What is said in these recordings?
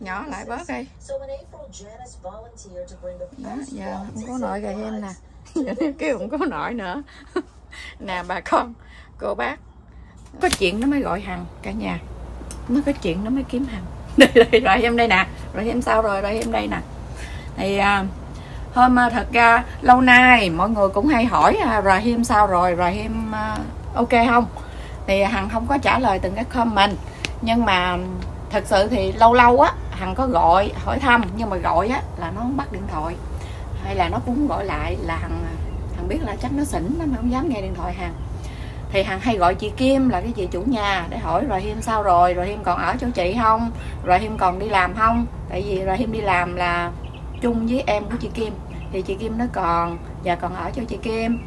Nhỏ lại bớt đi. Đó giờ không có nội gà em nè. Giờ kêu không có nội nữa. Nè bà con cô bác có chuyện nó mới gọi hằng cả nhà. Nó có chuyện nó mới kiếm hằng. Đây rồi em đây nè. Rồi em sao rồi rồi em đây nè. Thì à, hôm à, thật ra lâu nay mọi người cũng hay hỏi à, rồi em sao rồi rồi em à, ok không? Thì hằng không có trả lời từng cái comment. Nhưng mà thật sự thì lâu lâu á hằng có gọi hỏi thăm nhưng mà gọi á là nó không bắt điện thoại. Hay là nó cũng gọi lại là hằng à, hằng biết là chắc nó xỉn nó không dám nghe điện thoại hằng thì hằng hay gọi chị kim là cái chị chủ nhà để hỏi, rồi hiêm sao rồi? Rồi hiêm còn ở chỗ chị không? Rồi hiêm còn đi làm không? Tại vì rồi hiêm đi làm là chung với em của chị kim. Thì chị kim nó còn và còn ở chỗ chị kim.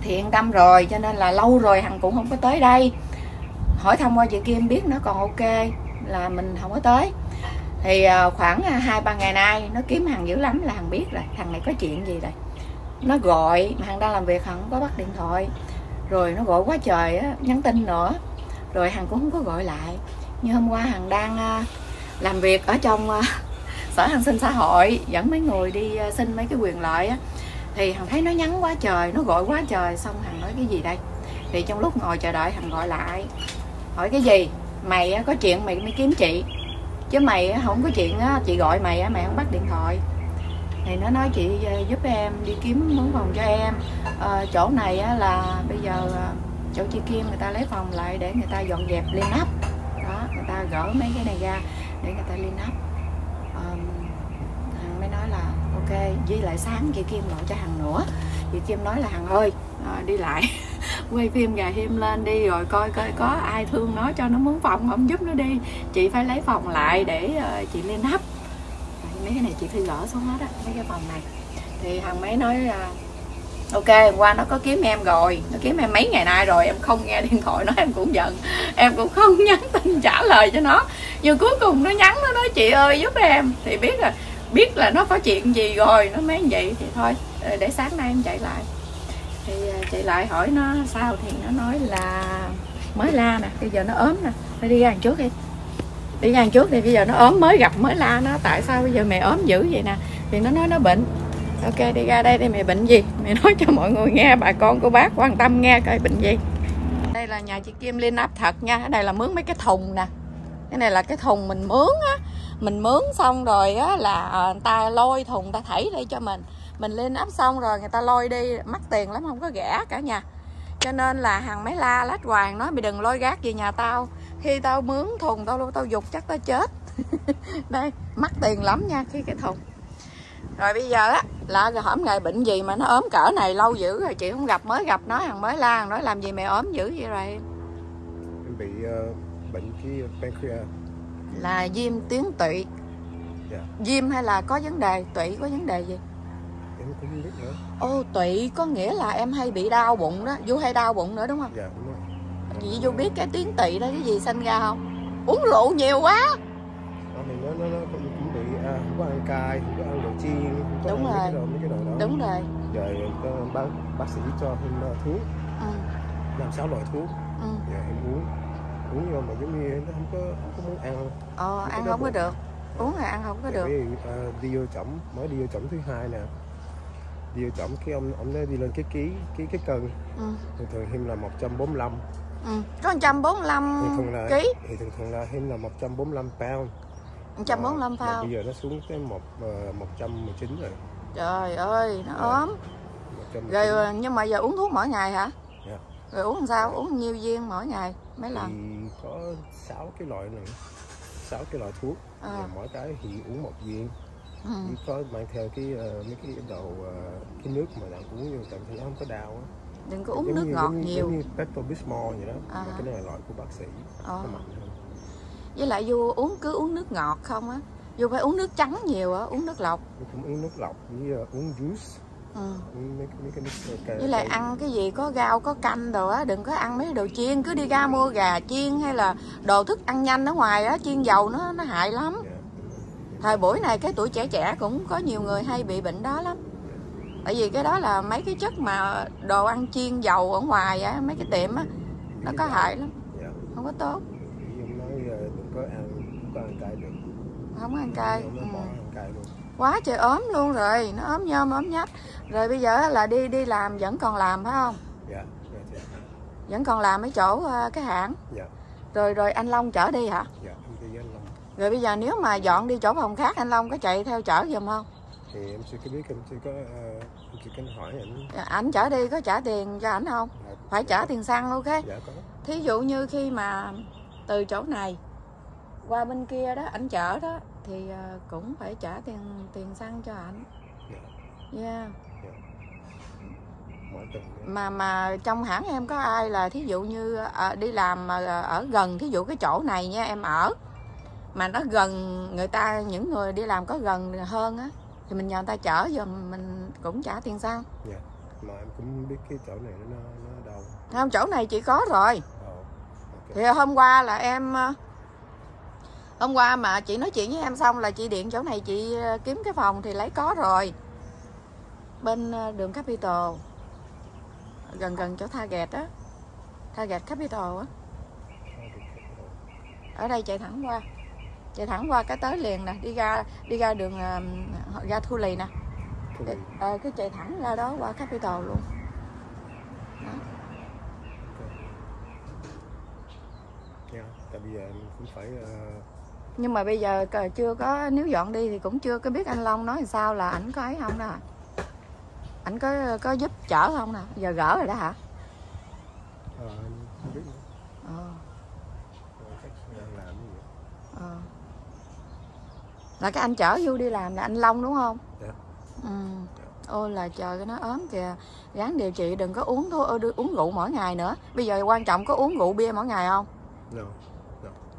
Thì yên tâm rồi, cho nên là lâu rồi hằng cũng không có tới đây. Hỏi thăm qua chị kim biết nó còn ok là mình không có tới. Thì ờ, khoảng à, hai ba ngày nay nó kiếm hàng dữ lắm là hàng biết rồi, thằng này có chuyện gì rồi. Nó gọi, mà hàng đang làm việc hằng không có bắt điện thoại rồi nó gọi quá trời á, nhắn tin nữa. Rồi hằng cũng không có gọi lại. Như hôm qua hằng đang à, làm việc ở trong à, sở hành sinh xã hội, dẫn mấy người đi à, xin mấy cái quyền lợi á. Thì hằng thấy nó nhắn quá trời, nó gọi quá trời, xong hằng nói cái gì đây? Thì trong lúc ngồi chờ đợi hằng gọi lại. Hỏi cái gì? Mày có chuyện mày mới kiếm chị. Chứ mày không có chuyện chị gọi mày mày không bắt điện thoại thì nó nói chị ờ, giúp em đi kiếm mướn phòng cho em. À, chỗ này á, là bây giờ ờ, chỗ chị Kim người ta lấy phòng lại để người ta dọn dẹp lên nắp đó người ta gỡ mấy cái này ra để người ta lên nắp thằng Hằng mới nói là ok với lại sáng chị Kim gọi cho Hằng nữa. Chị Kim nói là Hằng ơi à, đi lại quay phim gà hiêm lên đi rồi coi coi có ai thương nó cho nó mướn phòng không? Giúp nó đi. Chị phải lấy phòng lại để uh, chị lên nắp mấy cái này chị phải gỡ xuống hết á, mấy cái vòng này. Thì thằng mấy nói là ok hôm qua nó có kiếm em rồi, nó kiếm em mấy ngày nay rồi, em không nghe điện thoại nó em cũng giận, em cũng không nhắn tin trả lời cho nó. Nhưng cuối cùng nó nhắn, nó nói, chị ơi, giúp em. Thì biết là biết là nó có chuyện gì rồi, nó mới vậy thì thôi ờ, để sáng nay em chạy lại. Thì ờ, chạy lại hỏi nó sao thì nó nói là, mới la nè, bây giờ nó ốm nè, phải đi ra đằng trước đi đi ra trước thì bây giờ nó ốm, mới gặp, mới la nó, tại sao bây giờ mày ốm dữ vậy nè? Thì nó nói, nó bệnh. Ok, đi ra đây đi mày bệnh gì? Mày nói cho mọi người nghe, bà con cô bác quan tâm nghe coi bệnh gì. Đây là nhà chị Kim lên áp thật nha ở đây là mướn mấy cái thùng nè. Cái này là cái thùng mình mướn á. Mình mướn xong rồi á là ờ, người ta lôi thùng, người ta thảy đây cho mình. Mình lên áp xong rồi người ta lôi đi, mắc tiền lắm, không có rẻ cả nhà. Cho nên là hàng mấy la lách hoàng nói, mày đừng lôi gác về nhà tao khi tao mướn thùng tao tao dục chắc tao chết. Đây mắc tiền lắm nha khi cái thùng. Rồi bây giờ á là hổm ngày bệnh gì mà nó ốm cỡ này lâu dữ rồi chị không gặp mới gặp nó hàng mới la hàng nói làm gì mày ốm dữ vậy rồi? Em bị ờ, bệnh cái pancreas. Là viêm tuyến tụy. Dạ. viêm hay là có vấn đề? Tụy có vấn đề gì? Em cũng không biết nữa. Ô tụy có nghĩa là em hay bị đau bụng đó du hay đau bụng nữa đúng không? Dạ đúng rồi chị du biết cái tuyến tụy đó cái gì sinh ra không? Uống rượu nhiều quá. Đó thì nó nó nó cũng, cũng bị à, không có ăn cay không có ăn đồ chiên không có Đúng ăn rồi. cái đồ mấy cái đồ đó. Đúng rồi. Rồi có bác bác sĩ cho thêm ờ, thuốc. Ừ, năm sáu loại thuốc. Ừ. dạ em uống uống vô mà giống như nó không có không có muốn ăn. Ờ ăn đó không có được. Uống là ăn không có được. à, đi vô chổng mới đi vô chổng thứ hai nè. Đi vô chổng cái ông ông nói đi lên cái ký cái cái cân. Ừ, thường thường em là 145 ừ. có 145 thì thường là ký. thì thường thường là em là 145 pound. 145 Mà phao bây giờ nó xuống tới một uh, 119 rồi. Trời ơi nó Dạ. ốm. 119. rồi ờ, nhưng mà giờ uống thuốc mỗi ngày hả? Dạ. rồi uống sao? Uống nhiều viên mỗi ngày mấy lần? Thì có 6 cái loại này. 6 cái loại thuốc. Ờ. Thì mỗi cái thì uống một viên. Ừ. chỉ có mang theo cái ờ, mấy cái đầu ờ, cái nước mà bạn uống vô vì nó không có đau á đừng có uống Giống nước như- ngọt giống như, nhiều. giống như Pepto Bismol vậy đó À. mà cái này là loại của bác sĩ. Nó mạnh hơn với lại du uống cứ uống nước ngọt không á. Du phải uống nước trắng nhiều á uống nước lọc. Tôi cũng uống nước lọc với ờ, uống juice. Ừ. mấy, mấy cái nước cà, với lại ăn cái gì có rau có canh đồ á đừng có ăn mấy đồ chiên. Cứ đi ra mua gà chiên hay là đồ thức ăn nhanh ở ngoài á chiên dầu nó nó hại lắm. Dạ. thời buổi này cái tuổi trẻ trẻ cũng có nhiều người hay bị bệnh đó lắm tại vì cái đó là mấy cái chất mà đồ ăn chiên dầu ở ngoài á mấy cái tiệm á nó có hại lắm. Dạ. không có tốt. Ờ, không có ăn cay. Ừ. quá trời ốm luôn rồi. Nó ốm nhôm ốm nhách. Rồi bây giờ là đi đi làm vẫn còn làm phải không? Dạ dạ dạ. Vẫn còn làm ở chỗ ờ, cái hãng. Dạ. Rồi rồi anh Long chở đi hả? Dạ rồi bây giờ nếu mà dọn đi chỗ phòng khác anh Long có chạy theo chở giùm không thì em chưa có biết em chưa có ờ, em chưa có hỏi ảnh. Ảnh chở đi có trả tiền cho ảnh không? Dạ, phải trả tiền xăng ok dạ có. Thí dụ như khi mà từ chỗ này qua bên kia đó ảnh chở đó thì ờ, cũng phải trả tiền tiền xăng cho ảnh. Dạ. Yeah. mỗi tuần dạ. mà mà trong hãng em có ai là thí dụ như ờ, đi làm mà ở gần thí dụ cái chỗ này nha em ở mà nó gần người ta những người đi làm có gần hơn á thì mình nhờ người ta chở giùm mình cũng trả tiền xăng dạ mà em cũng biết cái chỗ này nó nó đâu. Không chỗ này chị có rồi. Ok. thì hôm qua là em ờ, hôm qua mà chị nói chuyện với em xong là chị điện chỗ này chị ờ, kiếm cái phòng thì lấy có rồi. Bên đường Capital gần gần chỗ Target á. Target Capital á. Ở đây chạy thẳng qua chạy thẳng qua cái tới liền nè đi ra đi ra đường ờ, ra Thu Lì nè. Ờ, cái chạy thẳng ra đó qua Capital luôn. Dạ, tại bây giờ em cũng phải ờ, nhưng mà bây giờ chưa có nếu dọn đi thì cũng chưa có biết anh Long nói sao là ảnh có ấy không nè ảnh có có giúp chở không nè? Giờ gỡ rồi đó hả? Ờ, em không biết nữa ờ, Ờ, chắc đang làm cái gì ờ. Là cái anh chở vô đi làm là anh Long đúng không? Dạ. ừ. ôi là trời cái nó ốm kìa. Gắng điều trị đừng có uống thôi. Đừng uống rượu mỗi ngày nữa. Bây giờ quan trọng có uống rượu bia mỗi ngày không? No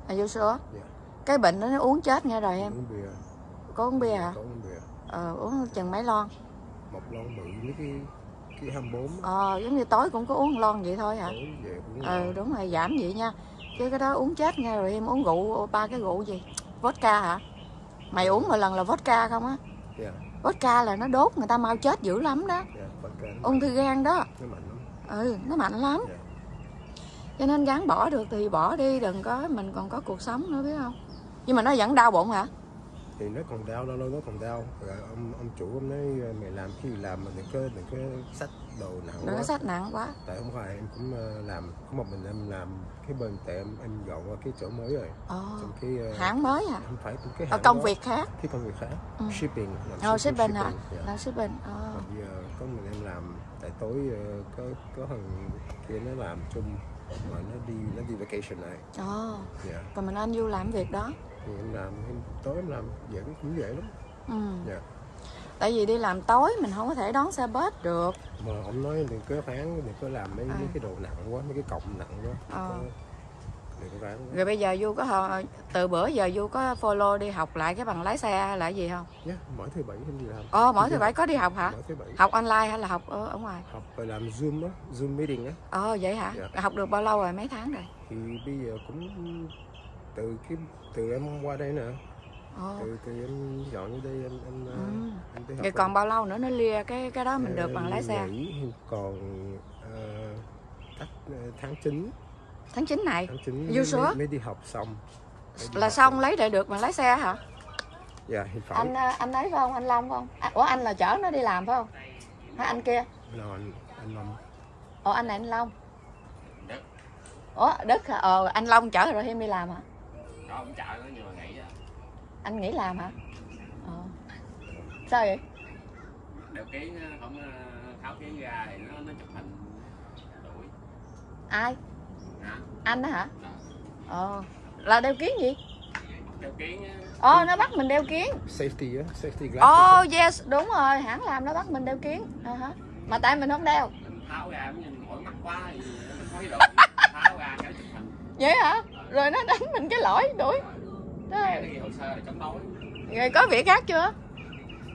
là vô sữa? Dạ. cái bệnh đó nó uống chết nghe rồi em. Uống bia. Có uống bia hả? Có uống bia. Ờ, uống chừng mấy lon? Một lon bự với cái cái 24 á, ờ giống như tối cũng có uống lon vậy thôi hả? Tối về uống ừ lon. đúng rồi giảm vậy nha. Chứ cái đó uống chết nghe rồi em. Uống rượu ba cái rượu gì? Vodka hả mày uống một lần là vodka không á? Dạ. Vodka là nó đốt người ta mau chết dữ lắm đó. Dạ ung thư gan đó. Nó mạnh lắm. Ừ nó mạnh lắm. Dạ. Cho nên gắng bỏ được thì bỏ đi đừng có mình còn có cuộc sống nữa biết không? Nhưng mà nó vẫn đau bụng hả? Thì nó còn đau lâu lâu nó còn đau. Rồi ông ông chủ ông nói mày làm gì làm mà đừng có đừng có xách đồ nặng đừng quá. có sách nặng quá. Tại hôm qua em cũng ờ, làm có một mình em làm cái bên tại em em dọn qua cái chỗ mới rồi. Ờ trong cái ờ, hãng mới hả không phải cũng cái ờ, hãng công đó, việc khác. Cái công việc khác. Ừ. shipping làm ờ shipping hả? dạ. là shipping ờ. Còn bây giờ có mình em làm tại tối ờ, có có thằng kia nó làm chung mà nó đi nó đi vacation này ờ. Dạ. Còn mình anh du làm việc đó. Thì em làm em tối em làm dễ cũng dễ lắm. Ừ. Dạ tại vì đi làm tối mình không có thể đón xe bus được. Mà ông nói đừng có ráng đừng có làm mấy, À. mấy cái đồ nặng quá mấy cái cọng nặng quá. Ờ. Đừng có- quá rồi bây giờ du có từ bữa giờ du có follow đi học lại cái bằng lái xe hay là gì không? Nhé mỗi thứ bảy em đi làm. Ồ mỗi Dạ. thứ bảy có đi học hả? Mỗi thứ bảy. Học online hay là học ở, ở ngoài? Học và làm zoom á zoom meeting á. Ồ vậy hả? Dạ. học được bao lâu rồi? Mấy tháng rồi? Thì bây giờ cũng từ cái từ em qua đây nè ồ từ từ em dọn đây em em, ờ, Ừ. em đi học vậy còn bao lâu nữa nó lia cái cái đó mình được bằng lái xe? Em nghĩ còn ờ, cách ờ, tháng 9 tháng 9 này? Tháng 9 Vô mới, số? mới đi học xong. Mới đi là học xong. lấy lại được bằng lái xe hả? Dạ thì phải. Anh ờ, anh ấy phải không? Anh Long phải không? À, ủa anh là chở nó đi làm phải không? Hay anh kia? Nào anh anh Long. Ủa anh này anh Long? Ủa Đức hả? Ờ anh Long chở rồi em đi làm hả? Đó, ông chợ nó nhưng mà nghỉ á anh nghỉ làm hả? Ờ. Sao vậy? Đeo kiến á, không ờ, tháo kiến ra thì nó nó chụp hình. Đuổi. Ai? Hả? Anh đó hả? Đó. ờ. Là đeo kiến gì? Đeo kiến á, ờ nó bắt mình đeo kiến. Safety á safety glasses oh yes đúng rồi. Hãng làm nó bắt mình đeo kiến. Ờ hả. Mà tại mình không đeo. Mình tháo ra mình nhìn mỏi mắt quá thì mình thấy đồ tháo ra cái chụp hình. Vậy hả? Rồi nó đánh mình cái lỗi đuổi rồi có việc khác chưa?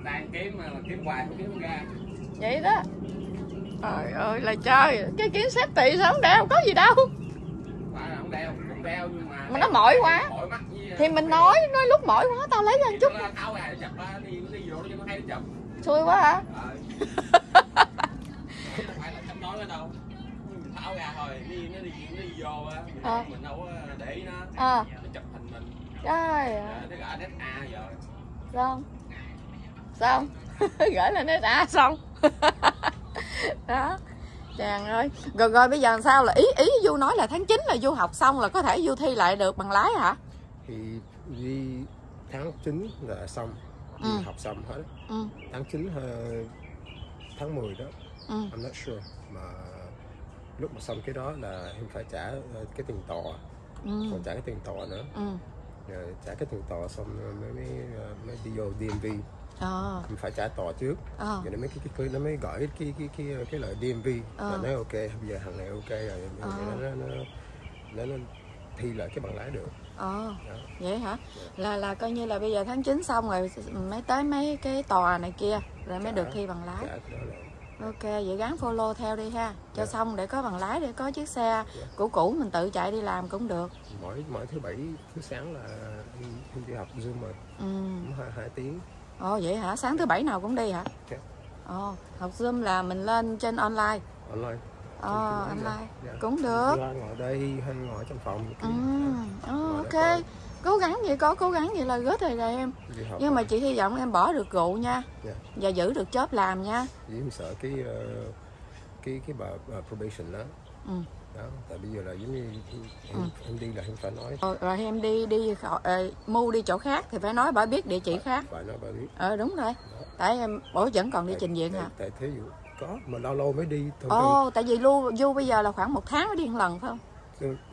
Đang kiếm mà kiếm hoài không kiếm ra. Vậy đó. Trời ơi là trời. Cái kiến xếp tỳ sao không đeo? Có gì đâu. Là không đeo cũng đeo nhưng mà Mà nó mỏi quá. mỏi mắt với, thì mình nói nói lúc mỏi quá tao lấy ra chút chút tháo ra để chụp á đi đi vô cho nó hay để chụp. Xui quá hả? Ờ. không phải là nói đâu. Tháo ra thôi đi nó đi nó đi vô á mình, Ờ. đâu có để ý nó. Ờ nó chụp hình mình trời ơi. a rồi xong. Xong. Gửi lên à xong. Đó. Chàng ơi. Rồi rồi bây giờ làm sao là ý ý du nói là tháng 9 là du học xong là có thể du thi lại được bằng lái hả? Thì đi tháng 9 là xong. Đi Ừ. học xong hết. Ừ. Tháng 9 ờ, tháng 10 đó. Ừ. I'm not sure. Mà lúc mà xong cái đó là em phải trả ờ, cái tiền tòa ừ. Còn trả cái tiền tòa nữa. Ừ rồi trả cái tiền tòa xong rồi mới mới, ờ, mới đi vô DMV ờ. Em phải trả tòa trước. Ờ. Rồi nó mới cái, cái, nó mới gọi cái cái cái cái, lời DMV Ờ. là nói ok bây giờ thằng này ok rồi Ờ. nó, nó, nó, nó, nó thi lại cái bằng lái được. Ờ. Đó. vậy hả? Là là coi như là bây giờ tháng 9 xong rồi mới tới mấy cái tòa này kia rồi mới được thi bằng lái. Đó là ok vậy gắn follow theo đi ha. Cho Dạ. xong để có bằng lái để có chiếc xe cũ cũ mình tự chạy đi làm cũng được. Mỗi mỗi thứ bảy thứ sáng là em, đi học zoom rồi. Ừ. Hai, hai tiếng. Ồ vậy hả? Sáng thứ bảy nào cũng đi hả? Dạ. ồ học zoom là mình lên trên online. Online. Ờ online. Dạ. cũng được. Ngồi đây hay ngồi trong phòng. Ừ. Ờ, ok cố gắng vậy có cố gắng vậy là rất rồi rồi em. Nhưng mà chị hy vọng em bỏ được rượu nha. Dạ. và giữ được chớp làm nha. Vì em sợ cái ờ, cái cái bà, bà probation đó. Ừ. đó tại bây giờ là giống như em, Ừ. em đi là em phải nói. Rồi, rồi em đi đi khỏi ờ, mua đi chỗ khác thì phải nói bà biết địa chỉ khác. phải nói bà biết. Ờ đúng rồi. Tại em ủa vẫn còn đi Tại- trình diện tại, hả? tại thế dụ có mà lâu lâu mới đi thường ồ tại vì lu du bây giờ là khoảng một tháng mới đi một lần phải không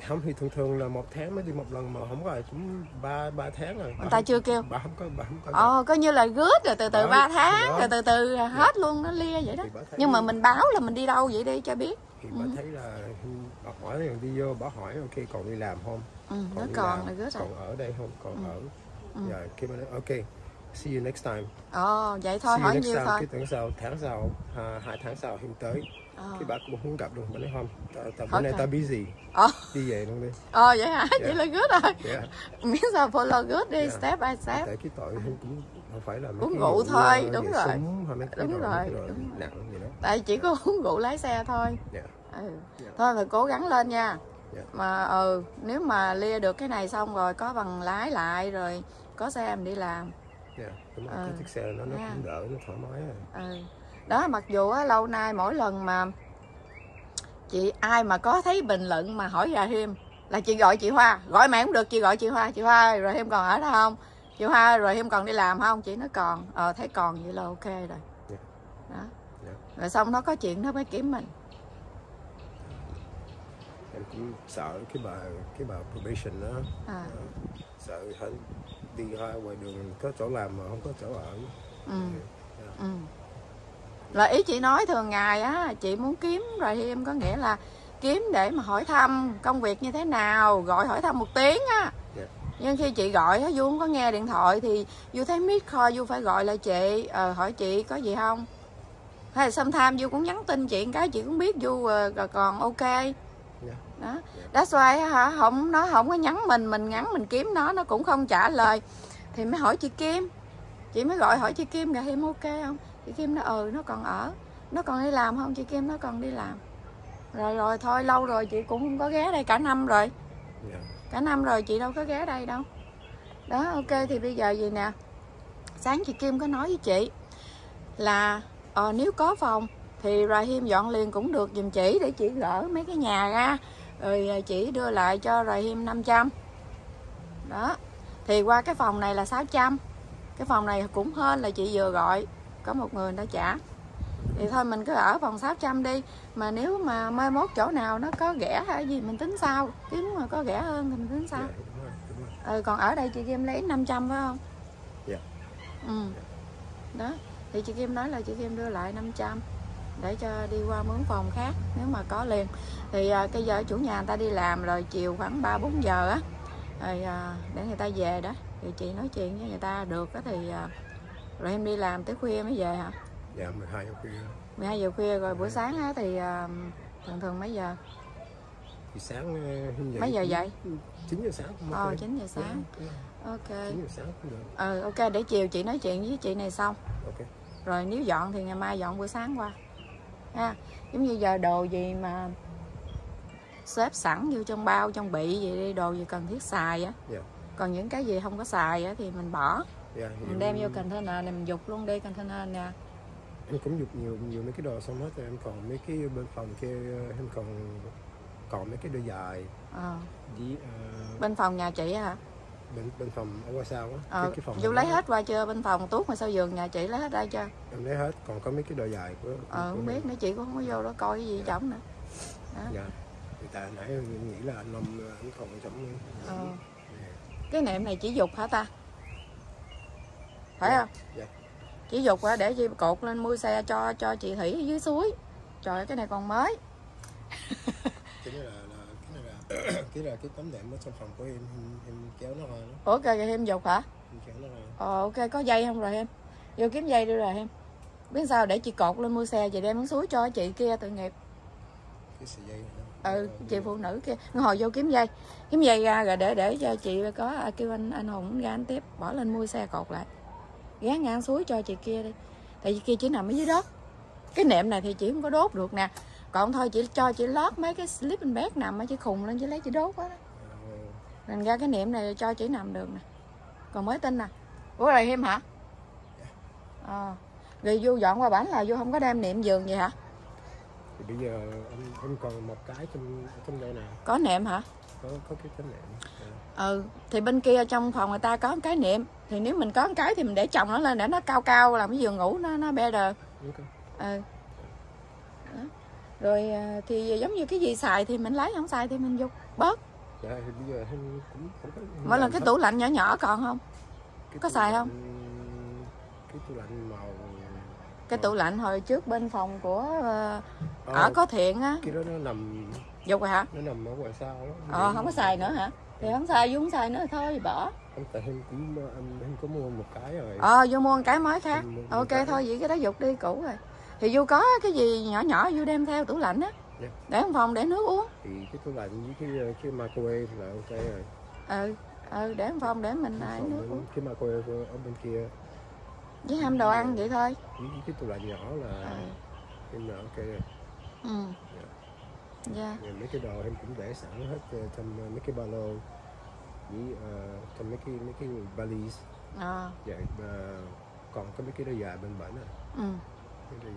không thì thường thường là một tháng mới đi một lần mà không ai cũng ba ba tháng rồi người ta chưa kêu. Bà không có bà không có. Ồ coi như là rước rồi từ từ 3 tháng rồi từ từ hết luôn nó lia vậy đó. Bà nhưng mà mình báo là mình đi đâu vậy đi cho biết. Thì bà thấy là bà hỏi đi vô bà hỏi ok còn đi làm không? Ừ, nó đi còn làm, là rước rồi. còn ở đây không? Còn Ừ. ở. Ừ. rồi khi mà nói ok see you next time. Ồ vậy thôi see you hỏi next time thôi. cái tuần sau tháng sau à, hai tháng sau em tới ờ cái bà cũng không gặp luôn bà nói không tao tao bữa nay rồi. tao busy ờ đi về luôn đi ờ vậy hả vậy Dạ. là good rồi yeah. miễn sao follow good đi Dạ. step by step tại cái tội em cũng không phải là Uống rượu thôi, đúng rồi. súng Đúng rồi, cái đồ đúng rồi. nặng gì đó tại chỉ có uống rượu lái xe thôi Dạ. ừ. Dạ. thôi phải cố gắng lên nha Dạ. mà ừ nếu mà lia được cái này xong rồi có bằng lái lại rồi có xe mình đi làm yeah. đúng rồi Ừ. cái chiếc xe nó nó Yeah. cũng đỡ nó thoải mái rồi ừ. Đó mặc dù á, lâu nay mỗi lần mà chị ai mà có thấy bình luận mà hỏi ra thêm là chị gọi chị Hoa. Gọi mẹ cũng được chị gọi chị Hoa. Chị Hoa rồi em còn ở đó không? Chị Hoa rồi em còn đi làm không? Chị nói còn. Ờ thấy còn vậy là ok rồi. Dạ. đó. Dạ. rồi xong nó có chuyện nó mới kiếm mình. Em cũng sợ cái bà cái bà probation đó. À, sợ hả? Đi ra ngoài đường có chỗ làm mà không có chỗ ở. Ừ. Ừ. là ý chị nói thường ngày á chị muốn kiếm rồi thì em có nghĩa là kiếm để mà hỏi thăm công việc như thế nào gọi hỏi thăm một tiếng á. Dạ. nhưng khi chị gọi á du không có nghe điện thoại thì du thấy miss call du phải gọi lại chị ờ, hỏi chị có gì không? Hay là sometimes du cũng nhắn tin chị một cái chị cũng biết du ờ, còn ok. Dạ. đó. Dạ. that's why á hả không nó không có nhắn mình mình nhắn mình kiếm nó nó cũng không trả lời. Thì mới hỏi chị Kim. Chị mới gọi hỏi chị Kim là em ok không chị Kim nói ừ nó còn ở. Nó còn đi làm không? Chị Kim nó còn đi làm. Rồi rồi thôi lâu rồi chị cũng không có ghé đây cả năm rồi. Dạ. cả năm rồi chị đâu có ghé đây đâu. Đó ok thì bây giờ gì nè? Sáng chị Kim có nói với chị là ờ, nếu có phòng thì Rahim dọn liền cũng được giùm chị để chị gỡ mấy cái nhà ra. Rồi ờ, chị đưa lại cho Rahim 500 đó thì qua cái phòng này là 600 cái phòng này cũng hơn là chị vừa gọi có một người đã trả. Thì thôi mình cứ ở phòng 600 đi. Mà nếu mà mai mốt chỗ nào nó có rẻ hay gì mình tính sau. Kiếm mà có rẻ hơn thì mình tính sau. Dạ, ừ, còn ở đây chị Kim lấy 500 phải không? Dạ. ừ. Đó thì chị Kim nói là chị Kim đưa lại 500 để cho đi qua mướn phòng khác nếu mà có liền. Thì à, cái giờ chủ nhà người ta đi làm rồi chiều khoảng 3 4 giờ á rồi à, để người ta về đó. Thì chị nói chuyện với người ta được á thì à, rồi em đi làm tới khuya mới về hả? Dạ 12 giờ khuya. 12 giờ khuya rồi buổi sáng á thì à, thường thường mấy giờ? Thì sáng ờ, dậy mấy giờ dậy? 9 giờ sáng cũng ờ ok. 9 giờ sáng. Ừ, ok. 9 giờ sáng cũng được. Ừ ok để chiều chị nói chuyện với chị này xong ok. Rồi nếu dọn thì ngày mai dọn buổi sáng qua. Ha giống như giờ đồ gì mà xếp sẵn vô trong bao trong bị gì đi đồ gì cần thiết xài á. Dạ. còn những cái gì không có xài á thì mình bỏ dạ mình em- đem vô container này mình dục luôn đi container nè em cũng dục nhiều nhiều mấy cái đồ xong hết rồi em còn mấy cái bên phòng kia em còn còn mấy cái đôi dài ờ. với ờ, bên phòng nhà chị hả? bên bên phòng ở qua sau á ờ. cái, cái phòng em lấy đó, hết qua chưa? Bên phòng tuốt mà sau giường nhà chị lấy hết ra chưa? Em lấy hết còn có mấy cái đôi dài của ờ của không biết nữa chị cũng không có vô đó coi cái gì trống nữa. Dạ. Thì tại nãy em nghĩ là anh Long anh còn ở trong ờ. cái nệm này chỉ dục hả ta phải không? Dạ. chỉ dục hả để chị cột lên mui xe cho cho chị thủy ở dưới suối. Trời ơi, cái này còn mới. Cái này là, là cái này là cái là cái tấm nệm ở trong phòng của em em, em kéo nó ra đó. Kìa kìa em dục hả? Em kéo nó ra. Ờ ok có dây không rồi em? Vô kiếm dây đi rồi em. Biết sao để chị cột lên mui xe chị đem xuống suối cho chị kia tội nghiệp. Cái sợi dây này. ừ chị phụ nữ kia. Hồi vô kiếm dây. Kiếm dây ra rồi để để cho chị có à, kêu anh anh hùng ra anh tiếp bỏ lên mui xe cột lại gán ngang suối cho chị kia đi. Tại vì kia chỉ nằm ở dưới đất. Cái nệm này thì chị không có đốt được nè. Còn thôi chị cho chị lót mấy cái sleeping bag nằm ở chị khùng lên chị lấy chị đốt quá đó. Thành ra cái nệm này cho chị nằm được nè. Còn mới tin nè ủa rồi em hả? Ờ. Rồi vô dọn qua bản là vô không có đem nệm giường gì hả? Thì bây giờ em em còn một cái trong trong đây nè. Có nệm hả? Có có cái tấm nệm. Ừ thì bên kia trong phòng người ta có cái nệm thì nếu mình có cái thì mình để chồng nó lên để nó cao cao làm cái giường ngủ nó nó better Ok. ừ Đó. rồi à, thì giống như cái gì xài thì mình lấy không xài thì mình dục bớt dạ bây giờ cũng em mỗi lần cái tủ lạnh nhỏ nhỏ còn không cái có xài lạnh- không? cái tủ lạnh màu cái tủ lạnh hồi trước bên phòng của ờ, Ờ, ở có thiện á cái đó nó nằm dục rồi hả? Nó nằm ở ngoài sau đó. Ờ không có xài nữa hả? Thì không xài vô không xài nữa thôi bỏ. Em tại em cũng em, em có mua một cái rồi. Ờ vô mua một cái mới khác. Ok thôi vậy cái đó dục đi cũ rồi. Thì vô có cái gì nhỏ nhỏ vô đem theo tủ lạnh á. Dạ. để trong phòng để nước uống. Thì cái tủ lạnh với cái cái microwave là ok rồi. Ừ ừ để trong phòng để mình ai Còn nước uống. Cái microwave ở bên kia. Với hâm đồ ăn vậy thôi. Với cái tủ lạnh nhỏ là ừ. em là ok rồi. Ừ dạ. Rồi mấy cái đồ em cũng để sẵn hết ờ, trong ờ, mấy cái ba lô với ờ, trong mấy cái mấy cái valise ờ. Dạ ờ, còn có mấy cái đôi dài bên bển à. Ừ.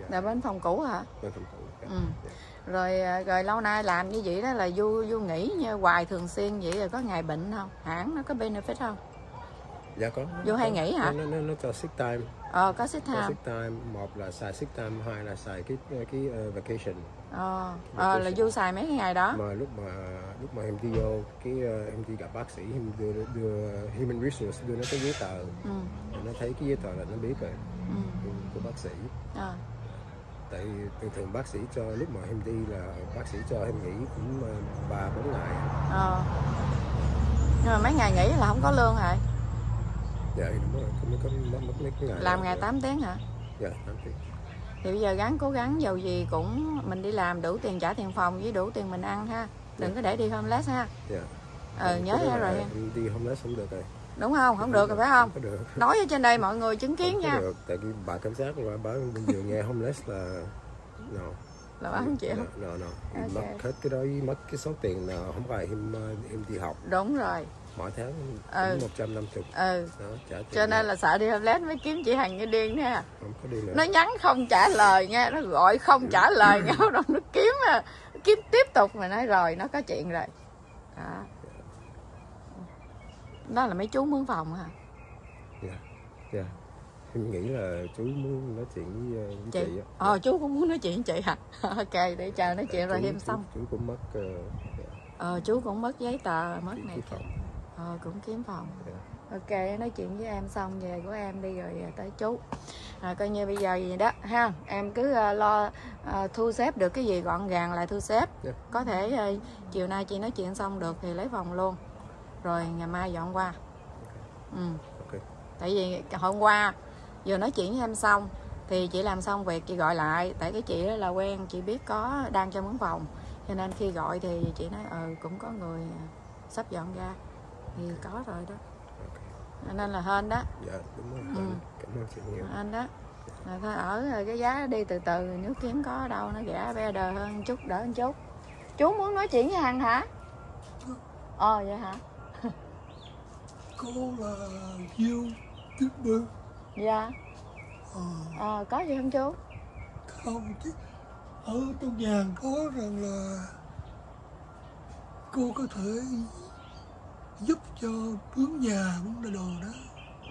Là bên phòng cũ hả? Bên phòng cũ dạ. ừ. Rồi à, rồi lâu nay làm như vậy đó là du du nghỉ như hoài thường xuyên vậy rồi có ngày bệnh không? Hãng nó có benefit không? Dạ có. Vô hay có. nghỉ hả? nó, nó, nó cho sick time. Ờ có sick có time. sick time. Một là xài sick time hai là xài cái cái ờ, vacation ờ ờ, là du xài mấy ngày đó? Mà lúc mà lúc mà em đi vô cái ờ, em đi gặp bác sĩ em đưa đưa human resource đưa nó cái giấy tờ. Ừ. Nó thấy cái giấy tờ là nó biết rồi ừ. của bác sĩ. Ờ. Tại thường thường bác sĩ cho lúc mà em đi là bác sĩ cho em nghỉ cũng ba bốn ngày. Ờ. Nhưng mà mấy ngày nghỉ là không có lương hả? Dạ đúng rồi mấy có mất mấy ngày làm ngày 8 tiếng hả? Dạ tám tiếng thì bây giờ gắng cố gắng dầu gì cũng mình đi làm đủ tiền trả tiền phòng với đủ tiền mình ăn ha. Đừng có để đi homeless ha. Dạ. Ờ nhớ là rồi ha. em đi nói không được rồi. Đúng không? Không được rồi phải không? Được. Nói ở trên đây mọi người chứng kiến không nha. được tại cái bà cảnh sát và bà bên vừa nghe homeless là no. Là bà không chịu. No no, no. Em Ok. mất hết cái đó mất cái số tiền nào không phải em em đi học. Đúng rồi mỗi tháng Ừ. cũng một trăm năm chục ừ. Đó trả cho nên là sợ đi homeless mới kiếm chị hằng như điên nha không có đi nữa. Nó nhắn không trả lời nha nó gọi không trả lời nha rồi nó kiếm à, kiếm tiếp tục mà nói rồi nó có chuyện rồi. Đó. Đó là mấy chú mướn phòng hả? Dạ em nghĩ là chú muốn nói chuyện với, ờ, với chị. chị á. ờ chú cũng muốn nói chuyện với chị hả? Ok để chờ nói chuyện rồi Chú- thêm chú- xong. chú cũng mất ờ, dạ, ờ chú cũng mất giấy tờ mất cái- này cái phòng ờ cũng kiếm phòng. Dạ. ok nói chuyện với em xong về của em đi rồi tới chú. À, coi như bây giờ gì đó ha em cứ ờ, lo ờ, thu xếp được cái gì gọn gàng lại thu xếp. Dạ. có thể ờ, chiều nay chị nói chuyện xong được thì lấy phòng luôn. Rồi ngày mai dọn qua. Ừ. Ok. Tại vì hôm qua vừa nói chuyện với em xong thì chị làm xong việc chị gọi lại. Tại cái chị đó là quen chị biết có đang trong mướn phòng. Cho nên khi gọi thì chị nói ừ cũng có người sắp dọn ra thì có rồi đó. Ok nên là hên đó. Dạ đúng rồi. Ừ. cảm ơn chị nhiều. Anh đó. Là thôi ở rồi cái giá đi từ từ nếu kiếm có ở đâu nó rẻ be đờ hơn chút đỡ một chút. Chú muốn nói chuyện với hằng hả? Ờ vậy hả? Cô là yêu tiếp bơ. Dạ. Ờ, ờ có gì không chú? Không chứ. Ở trong nhà có rằng là cô có thể giúp cho mướn nhà mướn đồ đó.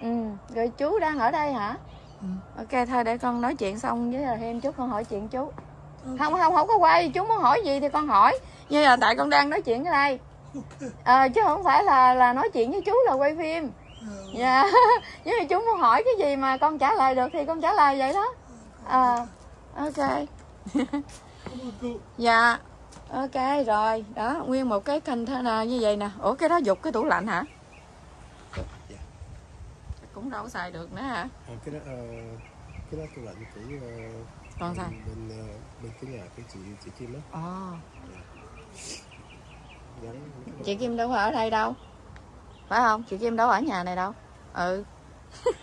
Ừ rồi chú đang ở đây hả? Ừ. ok thôi để con nói chuyện xong với là thêm chút con hỏi chuyện chú. Ok. không không không có quay chú muốn hỏi gì thì con hỏi. Nhưng là tại con đang nói chuyện ở đây. Ok. Ờ, chứ không phải là là nói chuyện với chú là quay phim. Ờ, dạ. Nhưng mà chú muốn hỏi cái gì mà con trả lời được thì con trả lời vậy đó. Ờ. ok. Cảm ơn cô. Dạ ok rồi. Đó nguyên một cái container như vậy nè. Ủa cái đó dục cái tủ lạnh hả? Dạ. Cũng đâu có xài được nữa hả? À, cái đó ờ, cái đó tôi lạnh của ờ, còn xài bên ờ, bên cái nhà cái chị chị Kim á. Ồ. Gắn chị kim đâu có ở đây đâu. Phải không? Chị kim đâu ở nhà này đâu. Ừ.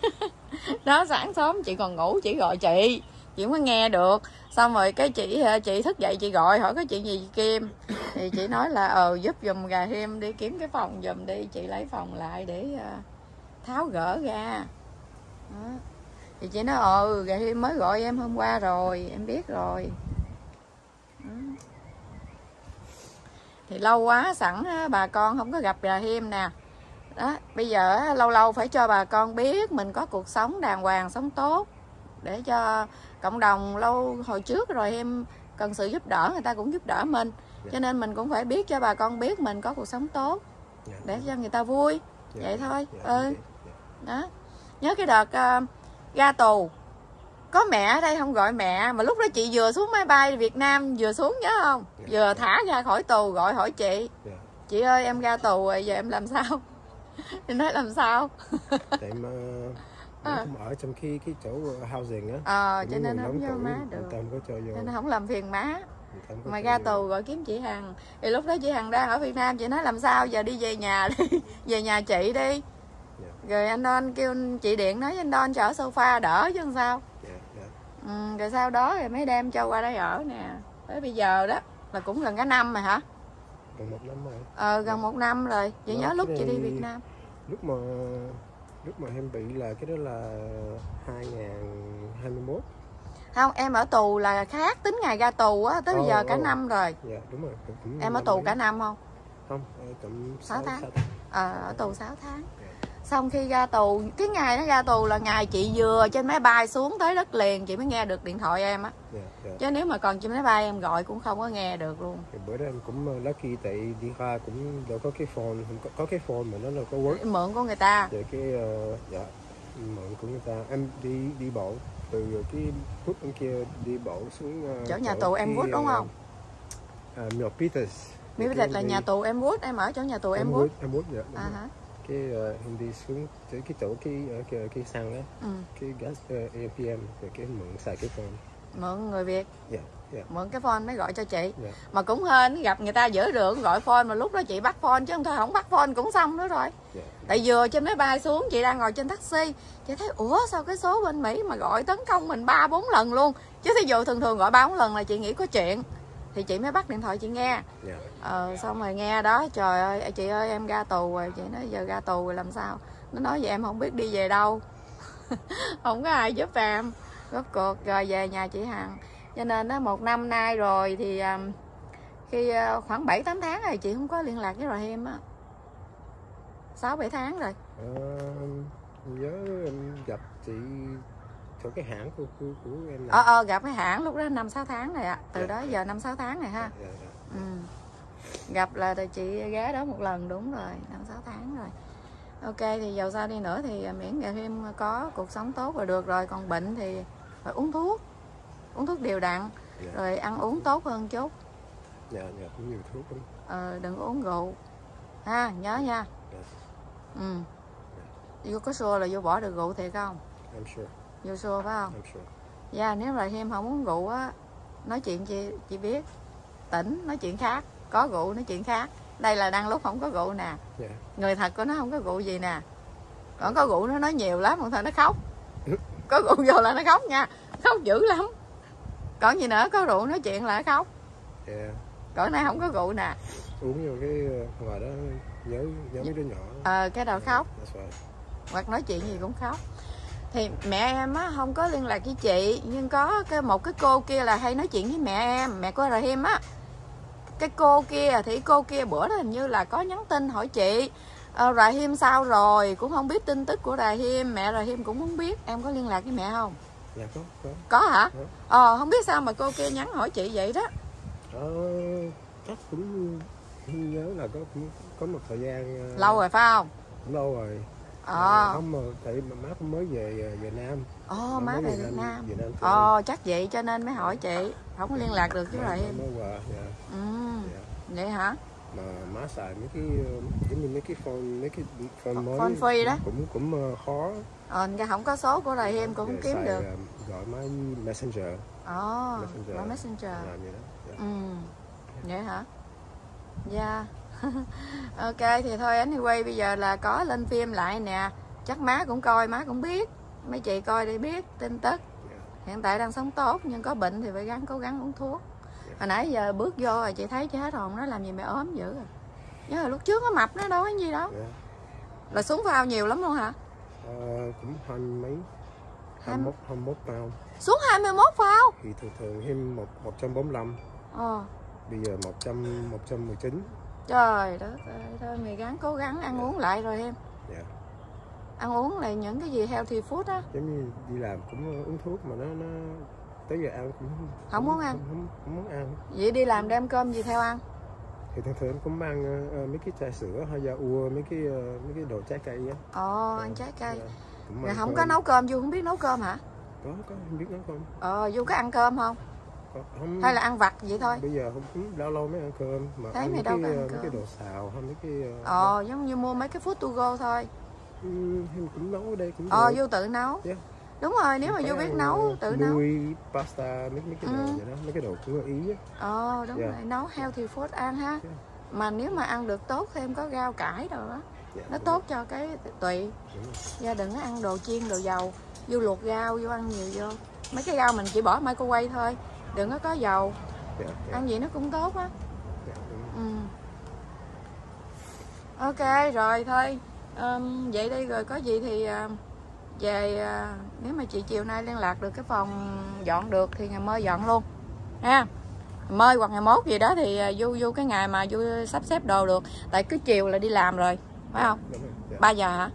Đó sáng sớm chị còn ngủ chị gọi chị. Chị mới nghe được xong rồi cái chị ờ, chị thức dậy chị gọi hỏi có chuyện gì kim thì chị nói là ờ giúp giùm gà him đi, kiếm cái phòng giùm đi, chị lấy phòng lại để ờ, tháo gỡ ra đó. thì chị nói ờ gà him mới gọi em hôm qua rồi, em biết rồi đó. thì lâu quá sẵn bà con không có gặp gà him nè đó, bây giờ lâu lâu phải cho bà con biết mình có cuộc sống đàng hoàng, sống tốt để cho cộng đồng lâu hồi trước rồi em cần sự giúp đỡ người ta cũng giúp đỡ mình. Cho nên mình cũng phải biết cho bà con biết mình có cuộc sống tốt dạ, để cho người ta vui. Dạ, vậy thôi. dạ, Ừ. dạ. đó. Nhớ cái đợt ờ, ra tù. Có mẹ ở đây không gọi mẹ mà lúc đó chị vừa xuống máy bay Việt Nam vừa xuống nhớ không? Dạ. vừa thả ra khỏi tù gọi hỏi chị. Dạ. chị ơi em ra tù rồi giờ em làm sao? Thì nói làm sao À. không ở trong cái cái chỗ housing á. Ờ cho nên không tuổi, má được. có cho vô. Nên không làm phiền má. Mà ra vô. tù gọi kiếm chị hằng. Thì lúc đó chị hằng đang ở việt nam chị nói làm sao giờ đi về nhà đi về nhà chị đi. Dạ. rồi anh Don kêu chị điện nói với anh Don cho ở sofa đỡ chứ làm sao. Dạ dạ. Ừ, rồi sau đó rồi mới đem cho qua đây ở nè. Tới bây giờ đó là cũng gần cả năm rồi hả? Gần một năm rồi. Ờ gần một năm rồi. Chị Đó, nhớ lúc chị đi việt nam. lúc mà lúc mà em bị là cái đó là 2021 không em ở tù là khác tính ngày ra tù á tới bây Ồ, giờ cả ồ. năm rồi dạ đúng rồi cũng em ở tù mấy. cả năm không không ờ, tầm Sáu sáu tháng. sáu ờ ở tù 6 tháng. Xong khi ra tù cái ngày nó ra tù là ngày chị vừa trên máy bay xuống tới đất liền chị mới nghe được điện thoại em á. Dạ dạ. Chứ nếu mà còn trên máy bay em gọi cũng không có nghe được luôn. Thì bữa đó em cũng ờ, lucky tại đi ra cũng đâu có cái phone có, có cái phone mà nó đâu có work. Mượn của người ta. Vậy cái ờ, dạ mượn của người ta. Em đi đi bộ từ cái phút bên kia đi bộ xuống ờ, chỗ nhà tù em Wood đúng không? À, Mill Peters. Mỹ em là đi- nhà tù em Wood em ở chỗ nhà tù em Wood. Em Wood dạ à hả cái ờ, em đi xuống tới cái chỗ cái ờ, cái, cái xăng á. Ừ. cái gas uh, APM rồi cái mượn xài cái phone. Mượn người việt. Dạ dạ. Mượn cái phone mới gọi cho chị. Dạ. Mà cũng hên gặp người ta giữa đường gọi phone mà lúc đó chị bắt phone chứ không thôi không bắt phone cũng xong nữa rồi. Dạ. Tại vừa trên máy bay xuống chị đang ngồi trên taxi. Chị thấy ủa sao cái số bên mỹ mà gọi tấn công mình ba bốn lần luôn? Chứ thí dụ thường thường gọi ba bốn lần là chị nghĩ có chuyện thì chị mới bắt điện thoại chị nghe. Dạ. Ờ xong rồi nghe đó trời ơi chị ơi em ra tù rồi. Chị nói giờ ra tù rồi làm sao? Nó nói vậy em không biết đi về đâu. Không có ai giúp em. Rốt cuộc rồi về nhà chị hằng. Cho nên đó một năm nay rồi thì um, khi uh, khoảng 7 8 tháng rồi chị không có liên lạc với rồi em á. 6 7 tháng rồi. Ờ, nhớ em gặp chị chỗ cái hãng của của, của em ờ ờ gặp cái hãng lúc đó năm sáu tháng rồi ạ. Từ Dạ, đó giờ năm sáu tháng rồi ha. Dạ, dạ. ừ. gặp là chị ghé đó một lần đúng rồi năm sáu tháng rồi. Ok thì dầu sao đi nữa thì miễn là thêm có cuộc sống tốt là được rồi còn bệnh thì phải uống thuốc uống thuốc đều đặn Dạ. rồi ăn uống tốt hơn chút. Dạ dạ cũng nhiều thuốc lắm. Ờ, đừng uống rượu. Ha nhớ nha. Dạ. ừ. Vô có xua là vô bỏ được rượu thiệt không? I'm sure vô xua phải không? I'm sure dạ nếu là em không uống rượu á nói chuyện chị chị biết. Tỉnh nói chuyện khác. Có rượu nói chuyện khác. Đây là đang lúc không có rượu nè. Dạ. Người thật của nó không có rượu gì nè. Còn có rượu nó nói nhiều lắm còn thôi nó khóc. Có rượu vô là nó khóc nha. Khóc dữ lắm. Còn gì nữa? Có rượu nói chuyện là nó khóc. Dạ. Còn này không có rượu nè. Uống vô cái ờ, ngoài đó nhớ nhớ mấy đứa nhỏ. Ờ cái đầu khóc. That's right. hoặc nói chuyện gì cũng khóc thì mẹ em á không có liên lạc với chị nhưng có cái một cái cô kia là hay nói chuyện với mẹ em mẹ của Rahim á. Cái cô kia thì cô kia bữa đó hình như là có nhắn tin hỏi chị uh, Rahim sao rồi? Cũng không biết tin tức của Rahim mẹ Rahim cũng muốn biết em có liên lạc với mẹ không? Dạ có có. Có hả? Có. ờ không biết sao mà cô kia nhắn hỏi chị vậy đó. Ờ, chắc cũng nhớ là có có một thời gian ờ, lâu rồi phải không? lâu rồi ờ không mà tại mà má cũng mới về ờ, Việt Nam ồ má mới về Việt Nam ồ chắc vậy cho nên mới hỏi chị không có liên lạc được với mới, Rahim mới qua dạ, ừ dạ. vậy hả mà má xài mấy cái ờ, giống như mấy cái phone mấy cái phone mới phone free đó. cũng cũng ờ, khó ờ người không có số của Rahim cũng không Dạ, kiếm xài, được ờ, gọi máy messenger Ồ, Messenger. Messenger. làm vậy đó dạ. Ừ. Vậy hả? Dạ. ok thì thôi anyway bây giờ là có lên phim lại nè. Chắc má cũng coi, má cũng biết. Mấy chị coi để biết tin tức. Hiện tại đang sống tốt nhưng có bệnh thì phải gắng cố gắng uống thuốc. Hồi nãy giờ bước vô rồi chị thấy chị hết hồn nó làm gì mày ốm dữ rồi. Nhớ là lúc trước nó mập nó đâu có gì đâu. Dạ. Là xuống phao nhiều lắm luôn hả? Ờ, cũng hai mấy Hai- 21 21 pound Xuống 21 phao. thì thường thường thêm một 145 Ồ, bây giờ 100 119 trời đất ơi, thôi mày gắng cố gắng ăn uống lại rồi em. dạ Ăn uống là những cái gì healthy food á. giống như đi làm cũng uống thuốc mà nó nó tới giờ ăn cũng Không muốn ăn. không, không, không muốn ăn Vậy đi làm đem cơm gì theo ăn? thì thường thường cũng mang ờ, mấy cái chai sữa hay da ua mấy cái ờ, mấy cái đồ trái cây á Ồ, ăn trái cây. Dạ, cũng Rồi không cơm. có nấu cơm, Du không biết nấu cơm hả? có có không biết nấu không Ờ, Du có ăn cơm không? Không Hay là ăn vặt vậy thôi? bây giờ không cũng lâu lâu mới ăn cơm mà Thấy ăn mấy đâu cái có ăn ờ, mấy cái cơm. đồ xào hay mấy cái ờ, Ờ, giống như mua mấy cái food to go thôi. ừ, cũng nấu ở đây cũng Ờ. Du tự nấu. Dạ. Đúng rồi, nếu mà Du biết nấu, ờ, tự nấu. nuôi pasta mấy mấy cái đồ Ừ. vậy đó mấy cái đồ của ý á Ờ, đúng Dạ. rồi, nấu healthy food ăn ha. Dạ. Mà nếu mà ăn được tốt thêm có rau cải rồi á, Dạ, nó tốt cho cái tụy. Gia đừng có ăn đồ chiên, đồ dầu. Du luộc rau, Du ăn nhiều vô. Mấy cái rau mình chỉ bỏ microwave thôi. Đừng có có dầu. Dạ, dạ, Ăn gì nó cũng tốt á. dạ, đúng rồi. Ừ. Ok rồi thôi Ừm, vậy đi rồi có gì thì à, về à, nếu mà chị chiều nay liên lạc được cái phòng dọn được thì ngày mai dọn luôn ha mơi hoặc ngày mốt gì đó thì à, vô vô cái ngày mà vô sắp xếp đồ được tại cứ chiều là đi làm rồi phải không dạ. 3 giờ hả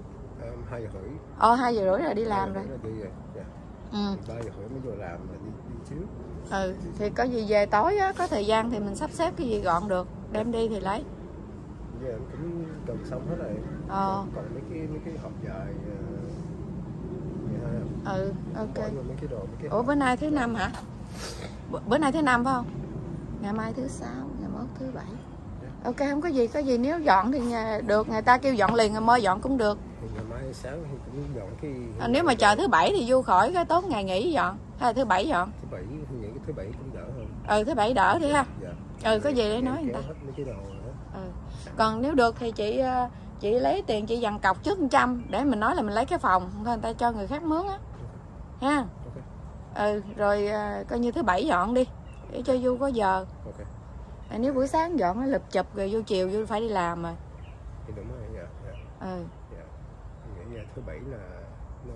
hai giờ rưỡi ờ hai giờ rưỡi là đi làm rồi đi dạ. ừ ba giờ rưỡi mới vô làm là đi, đi trước ừ thì có gì về tối á có thời gian thì mình sắp xếp cái gì gọn được đem đi thì lấy giờ em cũng gần xong hết rồi ờ còn, còn mấy cái mấy cái hộp dài à. ừ ok mấy cái đồ mấy cái Ủa bữa nay thứ năm hả? Bữa, bữa nay thứ năm phải không? Ngày mai thứ sáu, ngày mốt thứ bảy. Ok không có gì, có gì nếu dọn thì nhà, được người ta kêu dọn liền rồi mới dọn cũng được. thì ngày mai sáng thì cũng dọn cái À, nếu mà chờ thứ bảy thì du khỏi cái tốt ngày nghỉ dọn. Hay là thứ bảy dọn. thứ bảy thứ bảy cũng đỡ hơn Ừ thứ bảy đỡ thì ha. dạ Ừ có gì để nói người ta. Ừ. Còn nếu được thì chị ờ, chị lấy tiền chị dằn cọc trước 100 để mình nói là mình lấy cái phòng, thôi người ta cho người khác mướn á. Ha. ok Ừ rồi ờ, coi như thứ bảy dọn đi để cho du có giờ. ok À, nếu buổi sáng dọn nó lụp chụp rồi vô chiều vô phải đi làm rồi thì đúng rồi dạ dạ ừ dạ nghĩ là thứ bảy là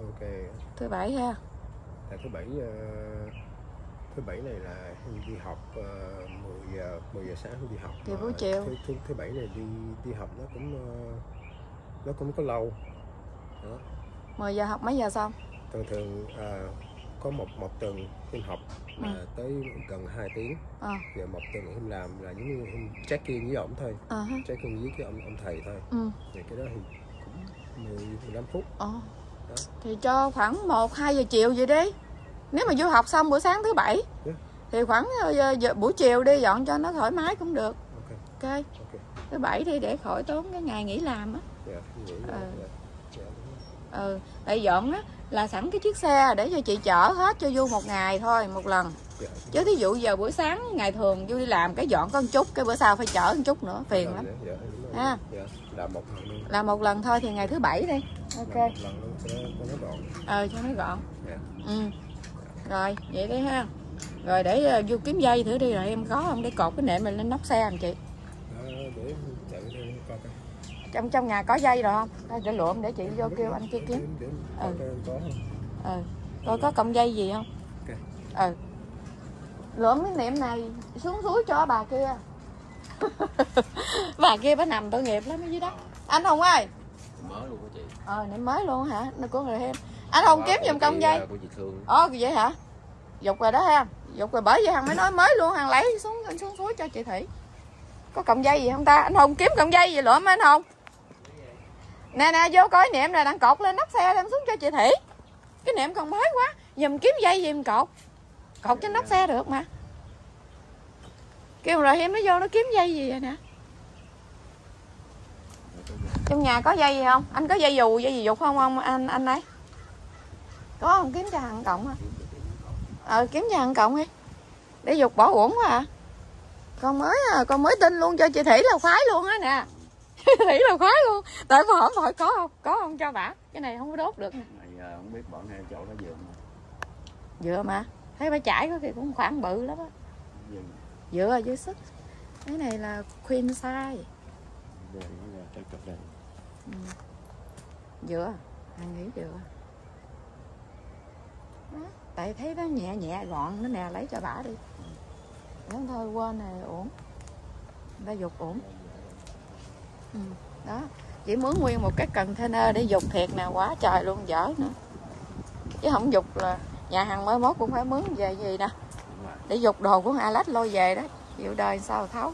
ok thứ bảy ha tại thứ bảy ờ, thứ bảy này là đi học uh, 10 giờ 10 giờ sáng đi học Thì Mà buổi chiều? thứ, thứ, thứ bảy này đi đi học nó cũng ờ, nó cũng có lâu. Đó. 10 giờ học mấy giờ xong? Thường thường ờ, có một một tuần em học là Ừ. tới gần 2 tiếng. Ờ. Giờ một tuần em làm là giống như em check in với ổng thôi. Ờ ha. check in với cái ông ông thầy thôi. Ừ. Thì cái đó thì cũng 10 15 phút. Ờ. Đó. thì cho khoảng 1 2 giờ chiều vậy đi nếu mà vô học xong buổi sáng thứ bảy Yeah. thì khoảng ờ, giờ, giờ, buổi chiều đi dọn cho nó thoải mái cũng được ok ok ok thứ bảy thì để khỏi tốn cái ngày nghỉ làm á dạ Ừ. dạ, dạ, rồi. ừ tại dọn á là sẵn cái chiếc xe để cho chị chở hết cho du một ngày thôi một lần dạ. chứ thí dụ giờ buổi sáng ngày thường du đi làm cái dọn có một chút cái bữa sau phải chở một chút nữa phiền lắm dạ, dạ, Ha. dạ. làm một lần luôn làm một lần thôi thì ngày thứ bảy đi ok ờ cho nó gọn dạ. ừ rồi vậy đi ha. Rồi để ờ, vô kiếm dây thử đi rồi em có không? Để cột cái nệm mình lên nóc xe làm chị. Đó, để trong trong nhà có dây rồi không? Đây, để lụm để chị vô kêu anh kia kiếm. Kiếm Ừ. có không ừ. Coi có cọng dây gì không? Ok. ừ. Lượm cái niệm này xuống suối cho bà kia. Bà kia bà nằm tội nghiệp lắm ở dưới đất. Anh hùng ơi! Mới luôn chị? Ờ niệm mới luôn hả? Nó của người em anh hùng kiếm giùm cọng dây. ồ vậy hả? Dục rồi đó ha. Dục rồi bởi vậy thằng mới nói mới luôn thằng lấy xuống xuống suối cho chị thủy có cọng dây gì không ta? Anh hùng kiếm cọng dây gì lượm anh hùng? Nè nè vô coi niệm này đang cột lên nắp xe đem xuống cho chị thủy cái niệm còn mới quá mình kiếm dây gì mình cột? Cột trên nóc xe được mà. Kêu rồi em nó vô nó kiếm dây gì vậy nè? Trong nhà có dây gì không? Anh có dây dù dây gì dục không không? Anh anh đây có không? Kiếm cho thằng cộng à ờ kiếm cho thằng cộng đi. Để dục bỏ uổng quá à. Con mới à con mới tin luôn cho chị thủy là khoái luôn á nè. Thủy là khoái luôn. Tại bà hỏi hỏi có không? Có không cho bà? Cái này không có đốt được. Nè này giờ không biết bỏ ngay chỗ đó giường dựa mà. Thấy bà chải có khi cũng khoảng bự lắm á. Dựa dưới sức. Cái này là queen size. Nó cặp đây dựa anh nghĩ dựa Đó, tại thấy nó nhẹ nhẹ gọn nó nè lấy cho bả đi. Nếu thôi quên này ổn ta dục ổn ừ. đó. Chỉ mướn nguyên một cái container để dục thiệt nè quá trời luôn dở nữa. Chứ không dục là nhà hàng mới mốt cũng phải mướn về gì nè. Để dục đồ của Alex lôi về đó. Chịu đời sao tháo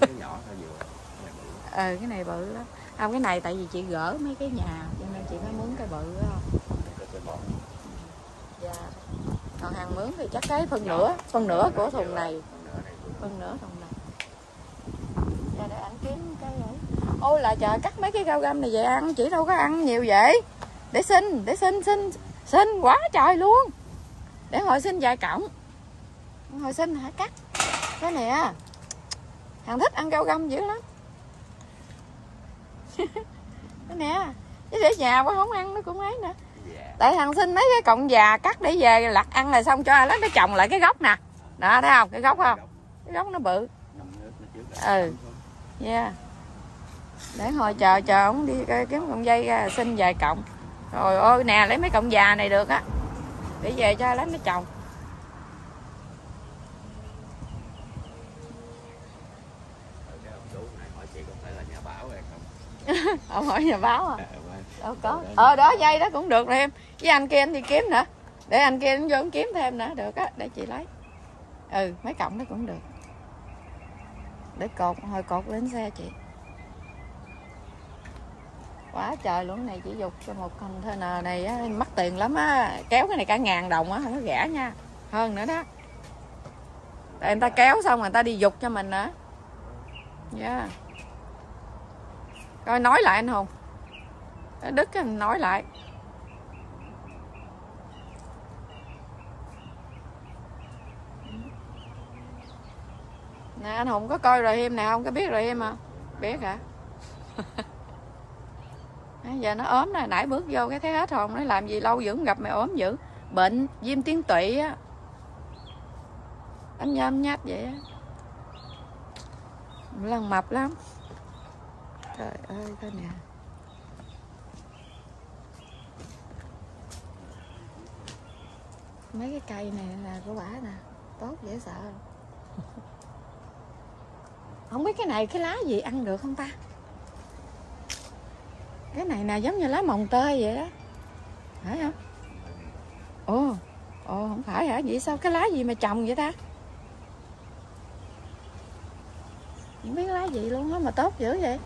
cái nhỏ vừa. Cái này bự. cái này bự lắm. Không cái này tại vì chị gỡ mấy cái nhà cho nên chị phải mướn cái bự đó sẽ bỏ dạ còn hàng mướn thì chắc cái phân nửa phân nửa của thùng này. Phần phân nửa thùng này. Ra để ăn kiếm cái ấy. Ôi là trời cắt mấy cái rau găm này về ăn, chỉ đâu có ăn nhiều vậy. Để xin để xin xin xin quá trời luôn. Để hồi xin vài cọng. Hồi xin hả? Cắt. Cái nè hàng thích ăn rau găm dữ lắm. Cái nè chứ để nhà quá không ăn nó cũng ấy nữa tại thằng xin mấy cái cọng già cắt để về lặt ăn là xong cho nó nó trồng lại cái gốc nè. Đó thấy không? Cái gốc không? Cái gốc nó bự. Ừ. yeah để hồi chờ chờ ông đi kiếm cọng dây ra xin vài cọng. Rồi ôi nè lấy mấy cọng già này được á. Để về cho lấy nó trồng ông hỏi nhà báo hay không? Ông hỏi nhà báo à? Quên đâu có. Ờ đó, dây đó cũng được rồi em. Với anh kia anh đi kiếm nữa. Để anh kia anh vô anh kiếm thêm nữa. Được á, để chị lấy. Ừ mấy cọng đó cũng được. Để cột hồi cột lên xe chị. Quá trời luôn, này chỉ dục cho một container này á, mắc tiền lắm á. Kéo cái này cả ngàn đồng á, không có rẻ nha. Hơn nữa đó. Tại người ta kéo xong người ta đi dục cho mình nữa. Yeah. coi, nói lại anh hùng đứt cái mình nói lại. Nè anh hùng có coi rồi em nè không? Có biết rồi em à biết hả? Nãy giờ nó ốm nè nãy bước vô cái thấy hết hồn nó làm gì lâu dữ không gặp mày ốm dữ. Bệnh viêm tiếng tụy á. Anh nhôm nháp vậy á. Lần mập lắm. Trời ơi thôi nè mấy cái cây này là của bả nè, tốt dễ sợ. Không biết cái này cái lá gì ăn được không ta? Cái này nè, giống như lá mồng tơi vậy đó. Phải không? Ồ ồ, không phải hả? Vậy sao cái lá gì mà trồng vậy ta? Không biết lá gì luôn á mà tốt dữ vậy.